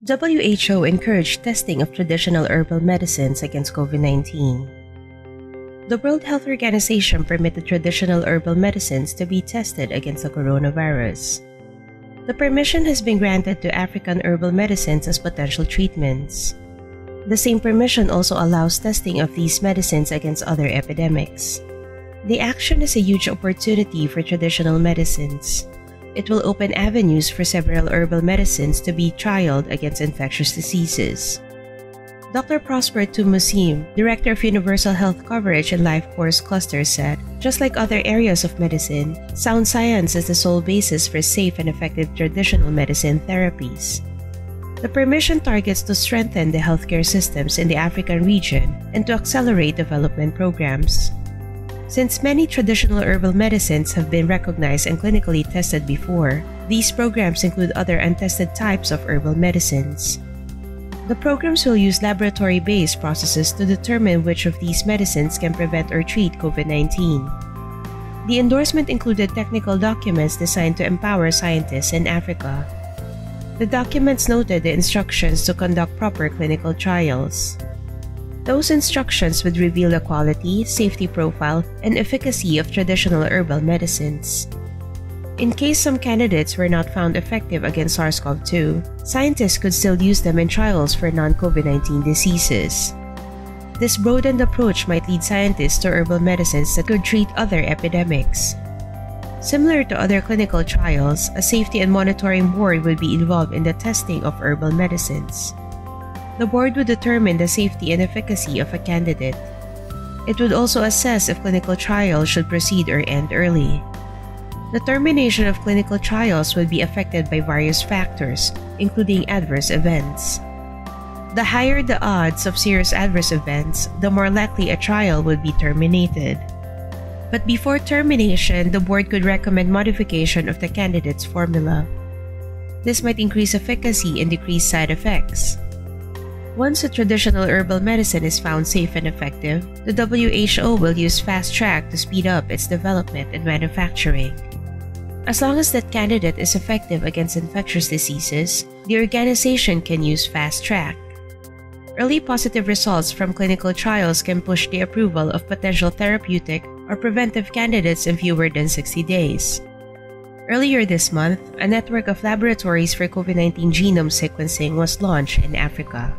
WHO encouraged testing of traditional herbal medicines against COVID 19. The World Health Organization permitted traditional herbal medicines to be tested against the coronavirus. The permission has been granted to African herbal medicines as potential treatments. The same permission also allows testing of these medicines against other epidemics. The action is a huge opportunity for traditional medicines. It will open avenues for several herbal medicines to be trialed against infectious diseases. Dr. Prosper Tumusiime, Director of Universal Health Coverage and Life Course Cluster said, just like other areas of medicine, sound science is the sole basis for safe and effective traditional medicine therapies. The permission targets to strengthen the healthcare systems in the African region and to accelerate development programs. Since many traditional herbal medicines have been recognized and clinically tested before, these programs include other untested types of herbal medicines. The programs will use laboratory based processes to determine which of these medicines can prevent or treat COVID 19. The endorsement included technical documents designed to empower scientists in Africa. The documents noted the instructions to conduct proper clinical trials. Those instructions would reveal the quality, safety profile, and efficacy of traditional herbal medicines. In case some candidates were not found effective against SARS CoV 2, scientists could still use them in trials for non COVID 19 diseases. This broadened approach might lead scientists to herbal medicines that could treat other epidemics. Similar to other clinical trials, a safety and monitoring board would be involved in the testing of herbal medicines. The board would determine the safety and efficacy of a candidate. It would also assess if clinical trials should proceed or end early. The termination of clinical trials would be affected by various factors, including adverse events. The higher the odds of serious adverse events, the more likely a trial would be terminated. But before termination, the board could recommend modification of the candidate's formula. This might increase efficacy and decrease side effects. Once a traditional herbal medicine is found safe and effective, the WHO will use Fast Track to speed up its development and manufacturing. As long as that candidate is effective against infectious diseases, the organization can use Fast Track. Early positive results from clinical trials can push the approval of potential therapeutic or preventive candidates in fewer than 60 days. Earlier this month, a network of laboratories for COVID 19 genome sequencing was launched in Africa.